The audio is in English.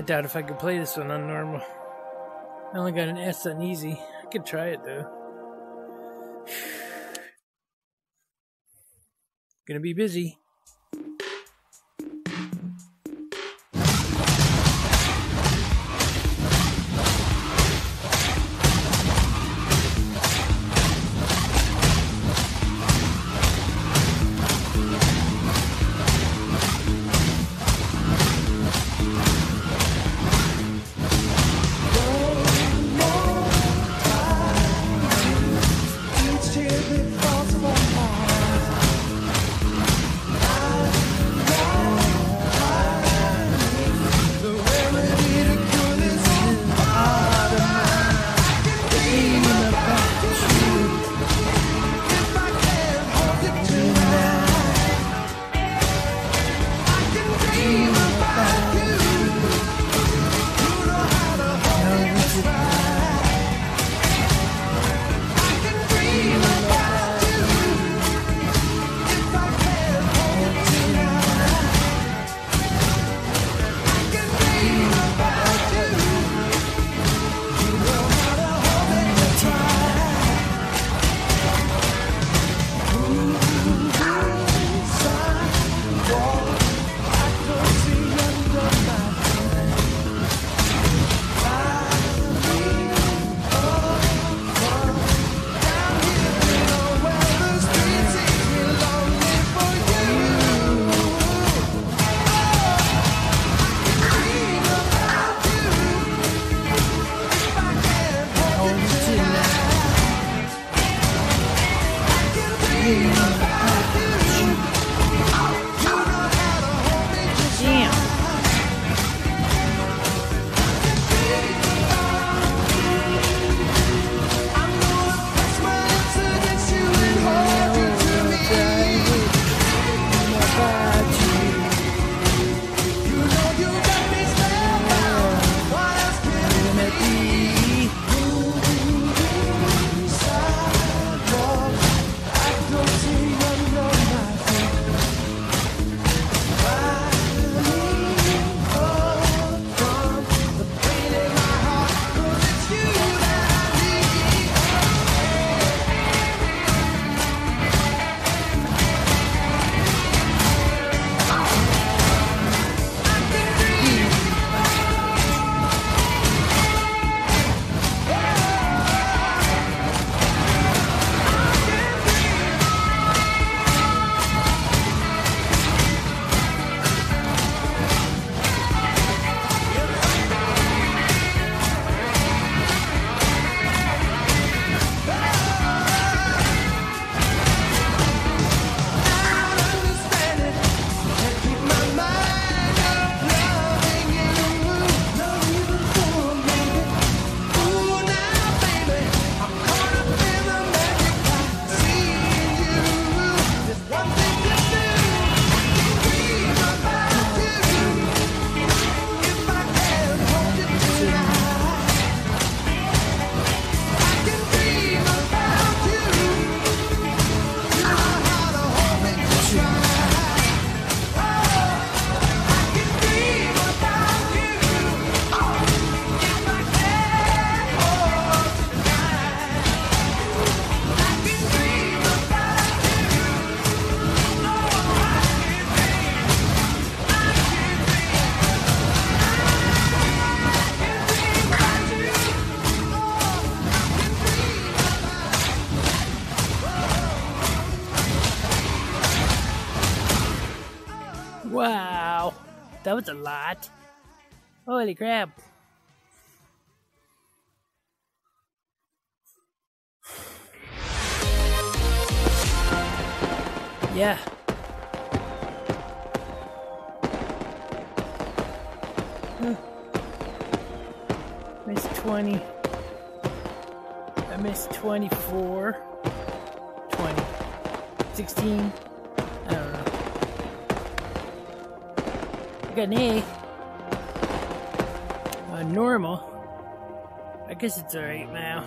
I doubt if I could play this one on normal. I only got an S on easy. I could try it though. Gonna be busy. That was a lot. Holy crap. Yeah. Huh. Missed 20. I missed 24. 20. 16. A. Uh, normal. I guess it's alright now.